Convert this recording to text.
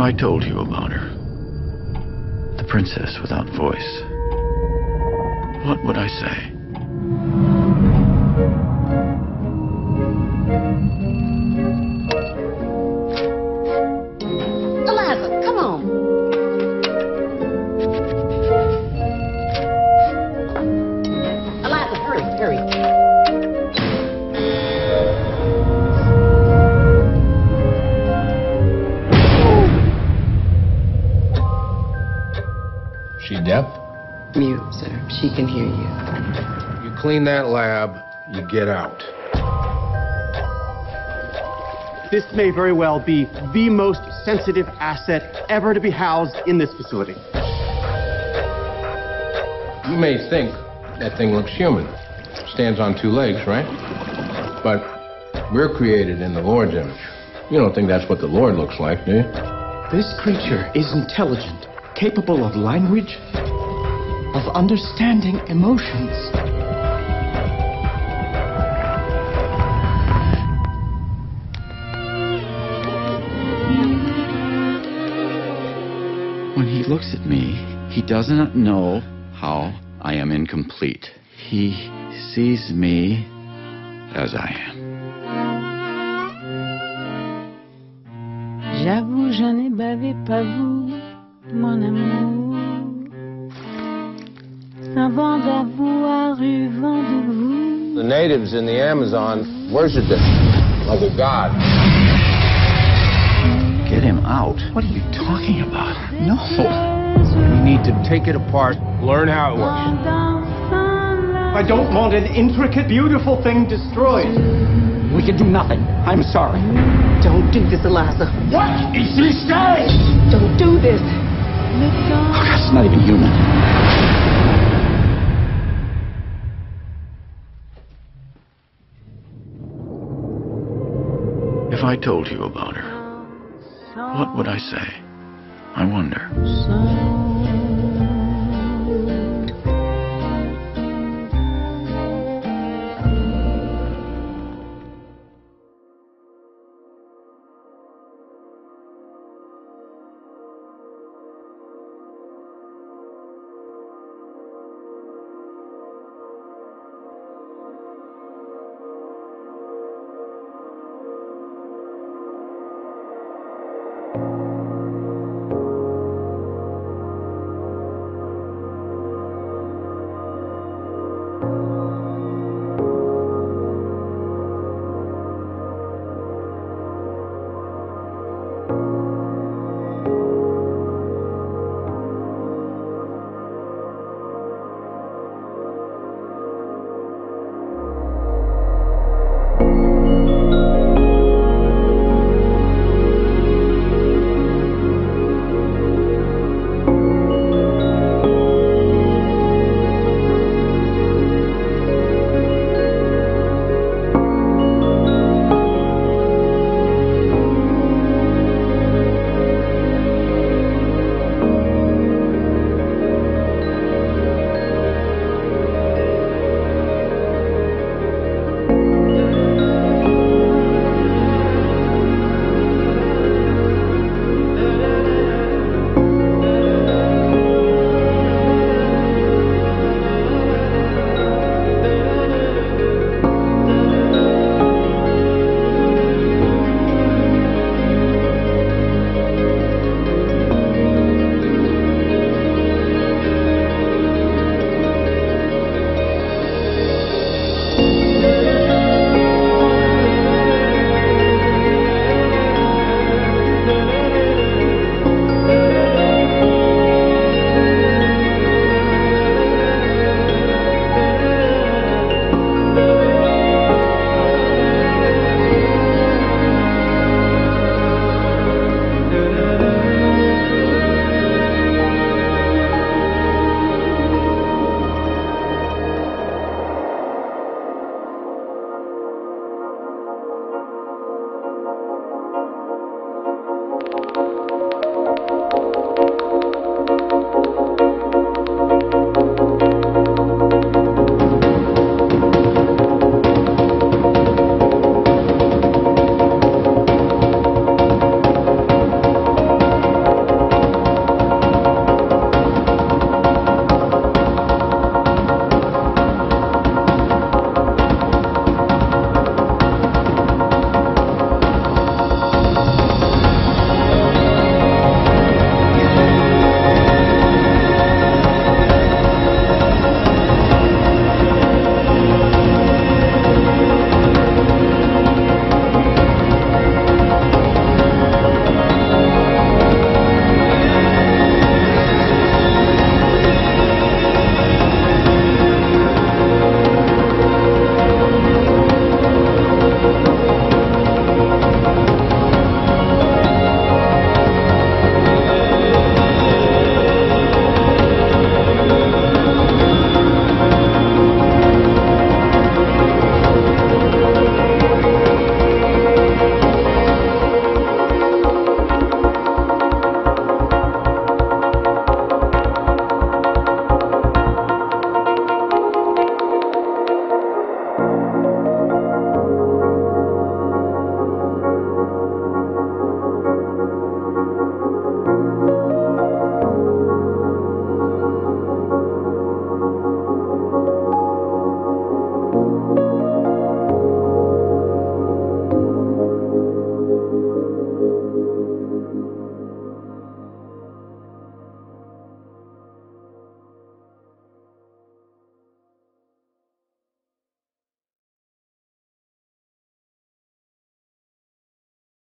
If I told you about her, the princess without voice, what would I say? She deaf? Mute, sir. She can hear you. You clean that lab, you get out. This may very well be the most sensitive asset ever to be housed in this facility. You may think that thing looks human. Stands on two legs, right? But we're created in the Lord's image. You don't think that's what the Lord looks like, do you? This creature is intelligent, capable of language, of understanding emotions. When he looks at me, he does not know how I am incomplete. He sees me as I am. J'avoue, je n'ai bavé pas vous, mon amour. Avant d'avoir eu vent de vous. The natives in the Amazon worshiped it like a god. Get him out. What are you talking about? No. We need to take it apart, learn how it works. I don't want an intricate, beautiful thing destroyed. We can do nothing. I'm sorry. Don't do this, Elisa. What is he saying? Don't do this. Le temps That's not even human. If I told you about her, what would I say? I wonder.